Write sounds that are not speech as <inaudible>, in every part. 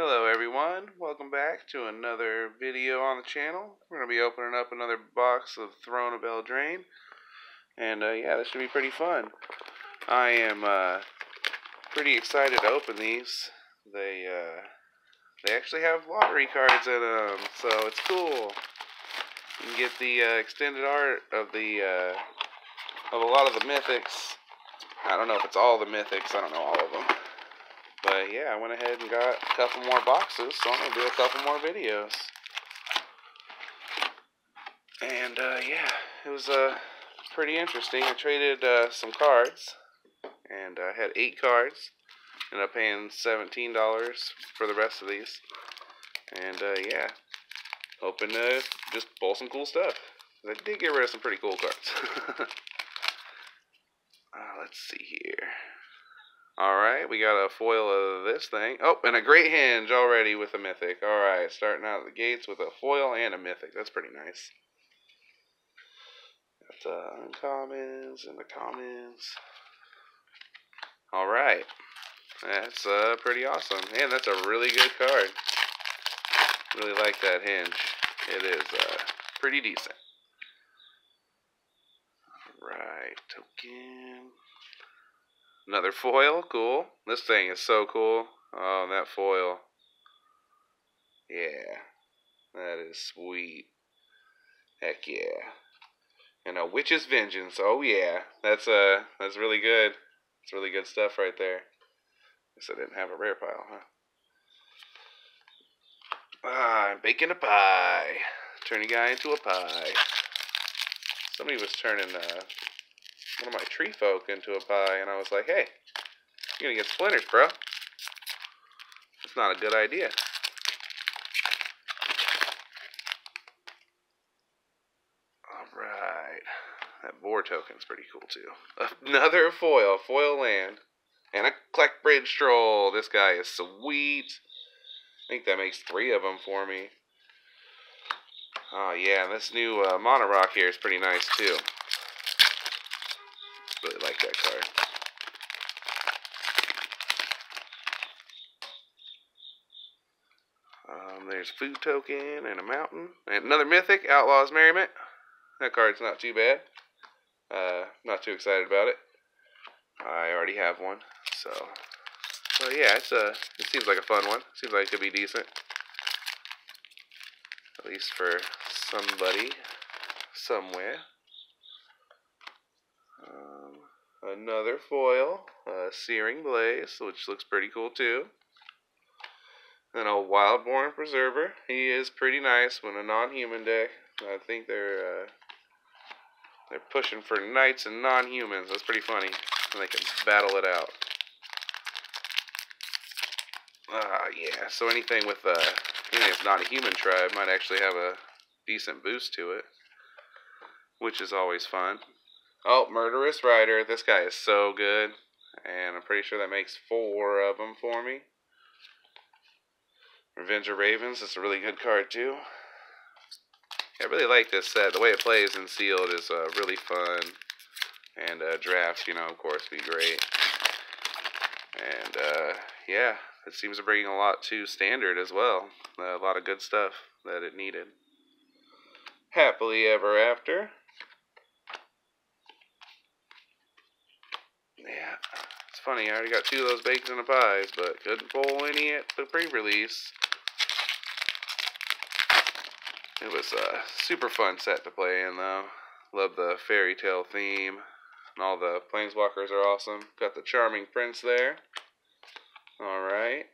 Hello everyone, welcome back to another video on the channel. We're going to be opening up another box of Throne of Eldraine. And uh, yeah, this should be pretty fun. I am uh, pretty excited to open these. They uh, they actually have lottery cards in them, so it's cool. You can get the uh, extended art of the uh, of a lot of the mythics. I don't know if it's all the mythics, I don't know all of them. But yeah, I went ahead and got a couple more boxes, so I'm going to do a couple more videos. And uh, yeah, it was uh, pretty interesting. I traded uh, some cards, and I had eight cards. Ended up paying $17 for the rest of these. And uh, yeah, hoping to just pull some cool stuff. I did get rid of some pretty cool cards. <laughs> Uh, let's see here. Alright, we got a foil of this thing. Oh, and a Great Henge already with a mythic. Alright, starting out the gates with a foil and a mythic. That's pretty nice. Got the uncommons and the commons. Alright. That's uh, pretty awesome. And that's a really good card. Really like that Henge. It is uh, pretty decent. Alright, token. Another foil, cool. This thing is so cool. Oh, that foil. Yeah, that is sweet. Heck yeah. And a witch's vengeance. Oh yeah, that's uh, that's really good. It's really good stuff right there. Guess I didn't have a rare pile, huh? Ah, I'm baking a pie. Turning guy into a pie. Somebody was turning uh, one of my tree folk into a pie, and I was like, hey, you're gonna get splinters, bro. It's not a good idea. Alright. That boar token's pretty cool, too. <laughs> Another foil, foil land. And a Clackbridge Troll. This guy is sweet. I think that makes three of them for me. Oh, yeah, this new uh, Mono Rock here is pretty nice, too. There's food token and a mountain. And another mythic, Outlaw's Merriment. That card's not too bad. Uh, not too excited about it. I already have one, so. Well, yeah, it's a. It seems like a fun one. Seems like it could be decent. At least for somebody, somewhere. Um, another foil, uh, Searing Blaze, which looks pretty cool too. And a Wildborn Preserver. He is pretty nice when a non-human deck. I think they're uh, they're pushing for knights and non-humans. That's pretty funny. And they can battle it out. Ah, uh, yeah. So anything with uh, anything that's not a human tribe might actually have a decent boost to it, which is always fun. Oh, Murderous Rider. This guy is so good. And I'm pretty sure that makes four of them for me. Revenge of Ravens. It's a really good card, too. I really like this set. The way it plays in sealed is uh, really fun. And uh, drafts, you know, of course, be great. And, uh, yeah, it seems to bring a lot to standard as well. a lot of good stuff that it needed. Happily Ever After. Yeah, it's funny. I already got two of those baked in the pies, but couldn't pull any at the pre-release. It was a super fun set to play in, though. Love the fairy tale theme. And all the planeswalkers are awesome. Got the charming prince there. Alright.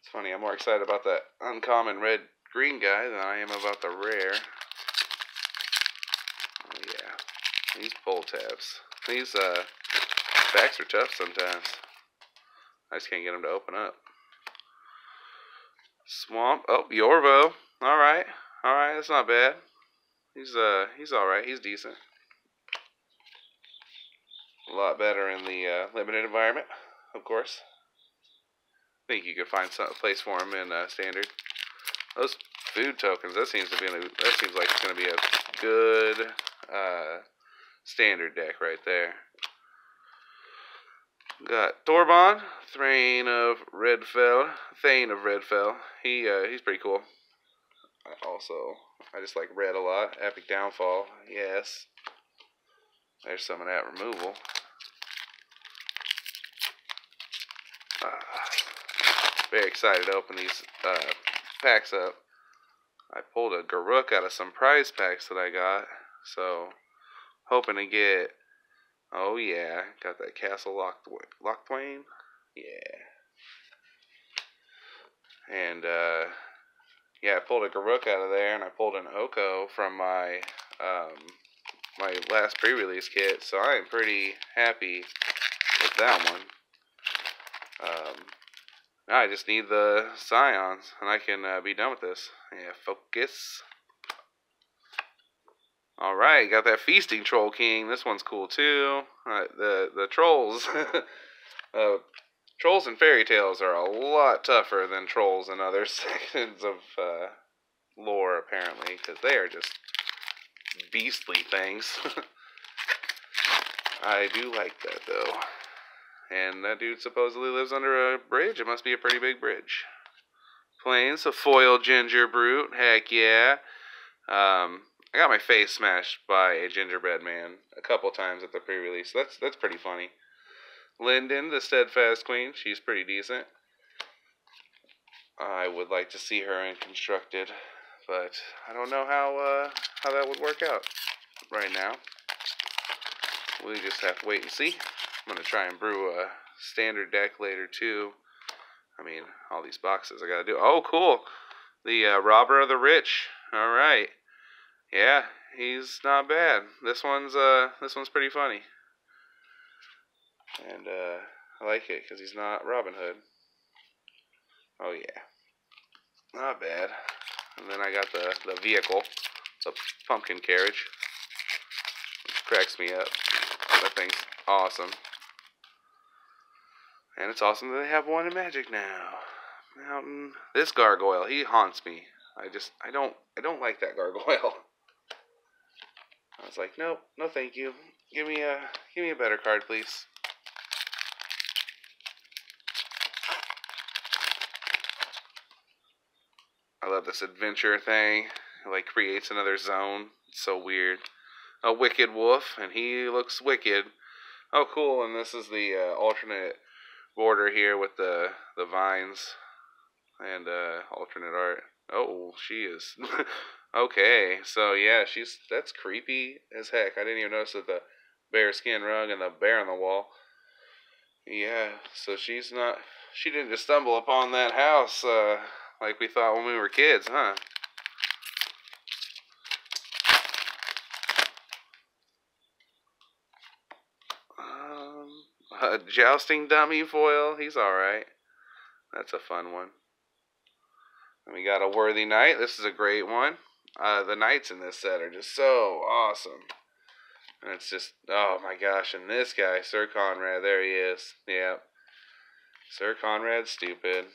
It's funny, I'm more excited about that uncommon red green guy than I am about the rare. Oh, yeah. These pull tabs. These, uh, backs are tough sometimes. I just can't get them to open up. Swamp. Oh, Yorvo. Alright. Alright, that's not bad. He's uh he's alright, he's decent. A lot better in the uh, limited environment, of course. I think you could find some place for him in uh, standard. Those food tokens, that seems to be that seems like it's gonna be a good uh, standard deck right there. Got Torbran, Thrain of Redfell, Thane of Redfell. He uh, he's pretty cool. I also, I just like red a lot. Epic Downfall, yes. There's some of that removal. Uh, very excited to open these uh, packs up. I pulled a Garruk out of some prize packs that I got. So, hoping to get. Oh, yeah. Got that Castle Locthwain. Yeah. And, uh, yeah, I pulled a Garruk out of there, and I pulled an Oko from my, um, my last pre-release kit. So I am pretty happy with that one. Um, I just need the Scions, and I can uh, be done with this. Yeah, focus. All right, got that feasting troll king. This one's cool too. Uh, the the trolls, <laughs> uh, trolls and fairy tales are a lot tougher than trolls in other <laughs> sections of uh, lore, apparently, because they are just beastly things. <laughs> I do like that though. And that dude supposedly lives under a bridge. It must be a pretty big bridge. Plains, a foil gingerbrute. Heck yeah. Um, I got my face smashed by a gingerbread man a couple times at the pre-release. That's that's pretty funny. Linden, the steadfast queen. She's pretty decent. I would like to see her in constructed, but I don't know how uh, how that would work out right now. We just have to wait and see. I'm gonna try and brew a standard deck later too. I mean, all these boxes I gotta do. Oh, cool! The uh, robber of the rich. All right. Yeah, he's not bad. This one's uh, this one's pretty funny. And uh, I like it because he's not Robin Hood. Oh yeah, not bad. And then I got the the vehicle, the pumpkin carriage, which cracks me up. That thing's awesome. And it's awesome that they have one in Magic now. Mountain. This gargoyle, he haunts me. I just, I don't, I don't like that gargoyle. <laughs> I was like, nope, no, thank you. Give me a, give me a better card, please. I love this adventure thing. It like creates another zone. It's so weird. A wicked wolf, and he looks wicked. Oh, cool! And this is the uh, alternate border here with the the vines and uh, alternate art. Oh, she is. <laughs> okay, so yeah, she's that's creepy as heck. I didn't even notice that the bear skin rug and the bear on the wall. Yeah, so she's not. She didn't just stumble upon that house uh, like we thought when we were kids, huh? Um, A jousting dummy foil. He's alright. That's a fun one. And we got a worthy knight. This is a great one. Uh, the knights in this set are just so awesome. And it's just, oh my gosh. And this guy, Sir Conrad, there he is. Yep. Sir Conrad's stupid.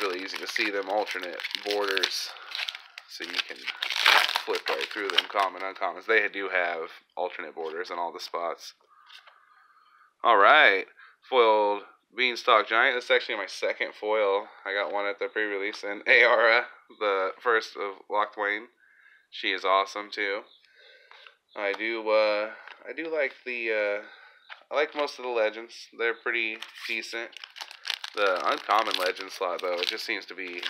Really easy to see them alternate borders. So you can flip right through them, common, uncommons. They do have alternate borders in all the spots. Alright, foiled Beanstalk Giant. This is actually my second foil. I got one at the pre-release, and Ayara, the first of Locthwain. She is awesome too. I do, uh, I do like the, uh, I like most of the legends. They're pretty decent. The uncommon legend slot, though, it just seems to be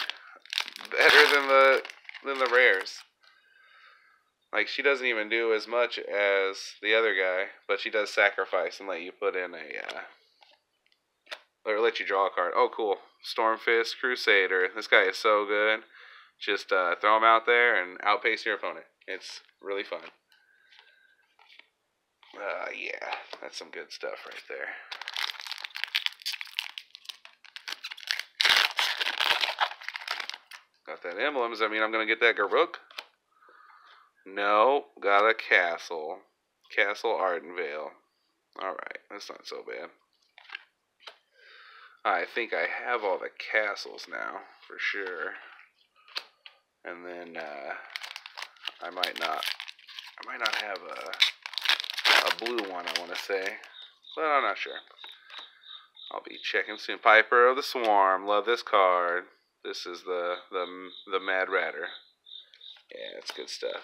better than the than the rares. Like she doesn't even do as much as the other guy, but she does sacrifice and let you put in a uh, or let you draw a card. Oh, cool! Stormfist Crusader. This guy is so good. Just uh, throw him out there and outpace your opponent. It's really fun. Uh, yeah, that's some good stuff right there. Got that emblem. Does that mean I'm going to get that Garruk? No, got a castle. Castle Ardenvale. Alright, that's not so bad. I think I have all the castles now, for sure. And then, uh, I might not, I might not have a a blue one, I want to say. But I'm not sure. I'll be checking soon. Piper of the Swarm. Love this card. This is the the the Mad Ratter. Yeah, it's good stuff.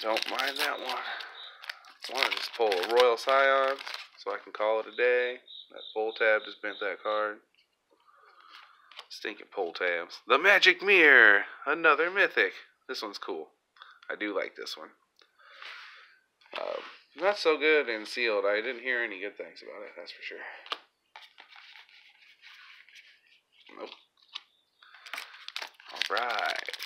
Don't mind that one. I want to just pull a Royal Scion so I can call it a day. That pull tab just bent that card. Stinking pull tabs. The Magic Mirror! Another mythic. This one's cool. I do like this one. Uh, not so good in sealed. I didn't hear any good things about it, that's for sure. Nope. Alright.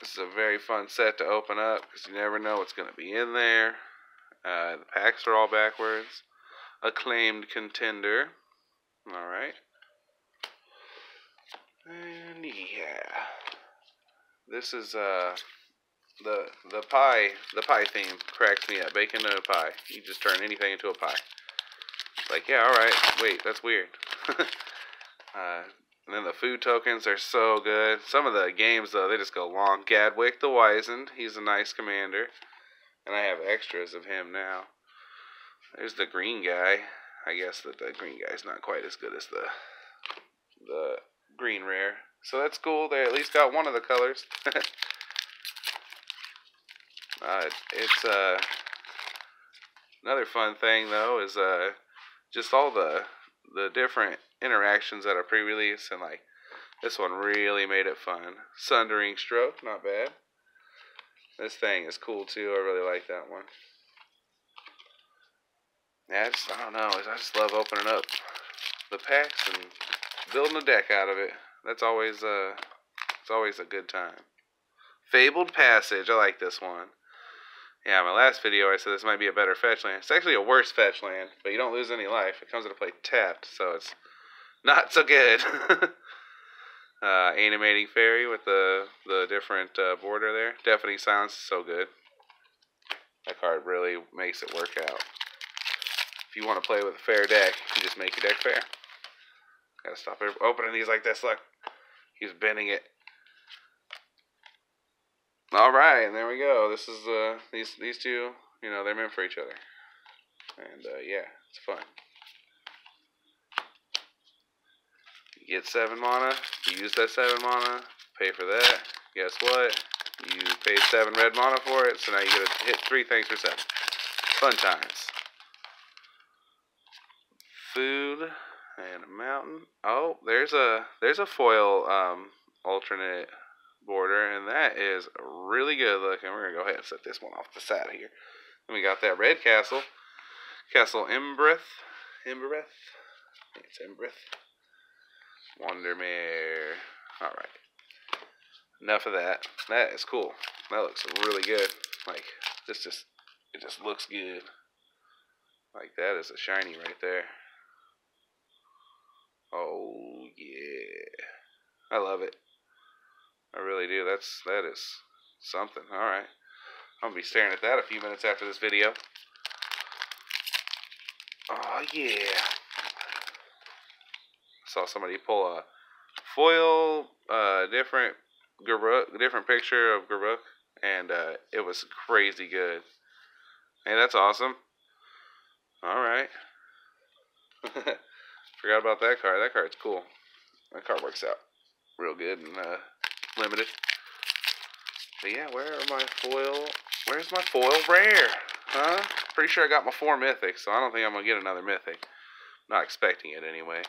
This is a very fun set to open up because you never know what's going to be in there. Uh, the packs are all backwards. Acclaimed contender. Alright. And yeah. This is uh the the pie the pie theme cracks me up. Bacon in a pie. You just turn anything into a pie. Like, yeah, alright. Wait, that's weird. <laughs> uh, and then the food tokens are so good. Some of the games, though, they just go long. Gadwick the Wizened, he's a nice commander. And I have extras of him now. There's the green guy. I guess that the green guy's not quite as good as the the green rare. So that's cool. They at least got one of the colors. <laughs> uh, it's uh, another fun thing though is uh, just all the the different interactions that are pre-release and like this one really made it fun. Sundering Stroke, not bad. This thing is cool too. I really like that one. Yeah, I just I don't know. I just love opening up the packs and building a deck out of it. That's always uh it's always a good time. Fabled Passage, I like this one. Yeah, my last video I said this might be a better fetch land. It's actually a worse fetch land, but you don't lose any life. It comes into play tapped, so it's not so good. <laughs> uh, animating fairy with the the different uh, border there. Deafening silence is so good. That card really makes it work out. If you want to play with a fair deck, you just make your deck fair. Gotta stop opening these like this. Look, he's bending it. All right, and there we go. This is uh these these two. You know they're meant for each other, and uh, yeah, it's fun. You get seven mana. You use that seven mana. Pay for that. Guess what? You pay seven red mana for it, so now you get to hit three things for seven. Fun times. Food and a mountain. Oh, there's a there's a foil um alternate border, and that is really good looking. We're gonna go ahead and set this one off the side here. Then we got that red castle, Castle Embereth, Embereth. It's Embereth. Wondermere. All right. Enough of that. That is cool. That looks really good. Like this just it just looks good. Like that is a shiny right there. Oh yeah. I love it. I really do. That's that is something. All right. I'm gonna be staring at that a few minutes after this video. Oh yeah. Saw somebody pull a foil, uh, different Garruk, different picture of Garruk, and uh, it was crazy good. Hey, that's awesome. All right. <laughs> Forgot about that card. That card's cool. That card works out real good and uh, limited. But yeah, where are my foil? Where's my foil rare? Huh? Pretty sure I got my four mythics, so I don't think I'm gonna get another mythic. Not expecting it anyway.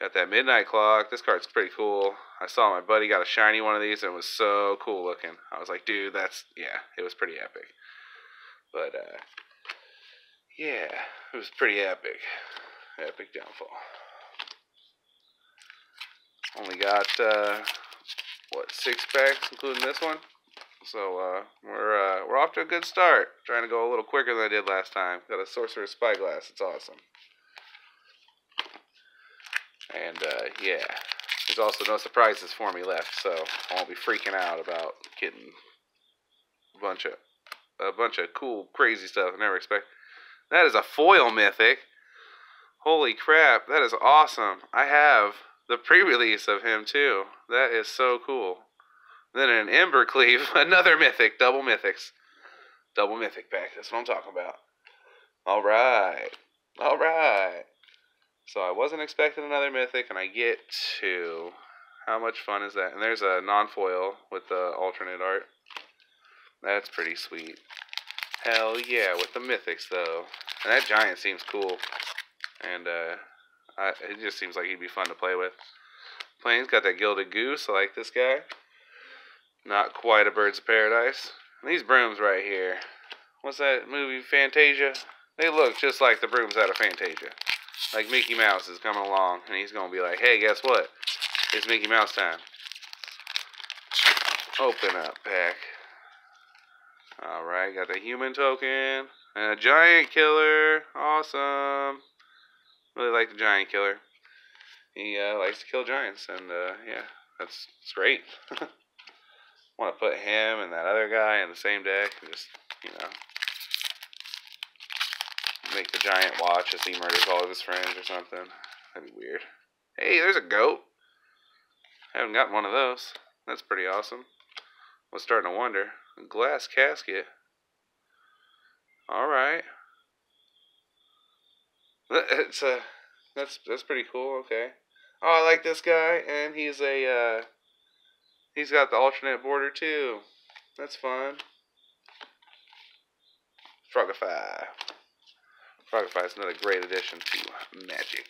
Got that midnight clock. This card's pretty cool. I saw my buddy got a shiny one of these and it was so cool looking. I was like, dude, that's yeah, it was pretty epic. But uh yeah, it was pretty epic. Epic downfall. Only got uh what six packs including this one. So uh, we're uh, we're off to a good start. Trying to go a little quicker than I did last time. Got a Sorcerer's Spyglass. It's awesome. And uh, yeah, there's also no surprises for me left, so I won't be freaking out about getting a bunch of a bunch of cool, crazy stuff I never expect. That is a foil mythic. Holy crap, that is awesome. I have the pre-release of him too. That is so cool. Then an Embercleave, <laughs> another mythic, double mythics. Double mythic pack. That's what I'm talking about. All right. All right. So I wasn't expecting another mythic, and I get two. How much fun is that? And there's a non-foil with the alternate art. That's pretty sweet. Hell yeah, with the mythics though. And that giant seems cool. And uh, It just seems like he'd be fun to play with. Plane's got that gilded goose. I like this guy. Not quite a bird's of paradise. And these brooms right here. What's that movie, Fantasia? They look just like the brooms out of Fantasia. Like Mickey Mouse is coming along, and he's gonna be like, "Hey, guess what? It's Mickey Mouse time." Open up pack. All right, got the human token and a giant killer. Awesome. Really like the giant killer. He uh, likes to kill giants, and uh, yeah, that's, that's great. <laughs> Want to put him and that other guy in the same deck? and Just you know, make the giant watch as he murders all of his friends or something. That'd be weird. Hey, there's a goat. I haven't gotten one of those. That's pretty awesome. I was starting to wonder. A glass casket. All right. It's a that's that's pretty cool. Okay. Oh, I like this guy, and he's a uh, he's got the alternate border too. That's fun. Frogify. Frogify is another great addition to Magic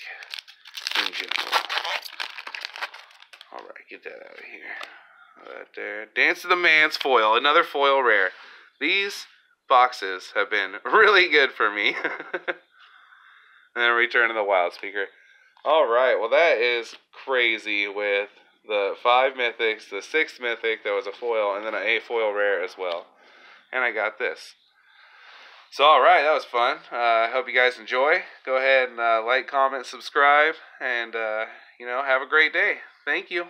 in general. Alright, get that out of here. Right there. Dance to the Manse foil. Another foil rare. These boxes have been <laughs> really good for me. <laughs> and then Return to the Wildspeaker. Alright, well that is crazy with the five mythics, the sixth mythic that was a foil, and then a foil rare as well. And I got this. So, all right, that was fun. I uh, hope you guys enjoy. Go ahead and uh, like, comment, subscribe, and, uh, you know, have a great day. Thank you.